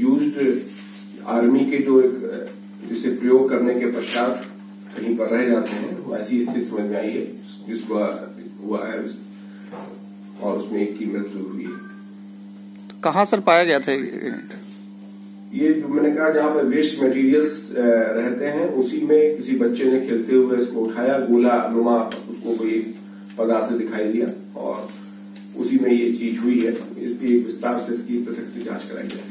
Used army के जो एक जिसे प्रयोग करने के पश्चात कहीं पर रह जाते हैं वो ऐसी स्थिति समझ में आई है जिसको हुआ है और उसमें एक की मृत्यु हुई है। तो कहाँ सर पाया गया था ये? जो मैंने कहा जहाँ पे वेस्ट मटेरियल्स रहते हैं उसी में किसी बच्चे ने खेलते हुए इसको उठाया गोला नुमा उसको कोई पदार्थ दिखाई दिया और उसी में ये चीज़ हुई है। इसकी विस्तार से इसकी पृथक से जाँच कराई जाए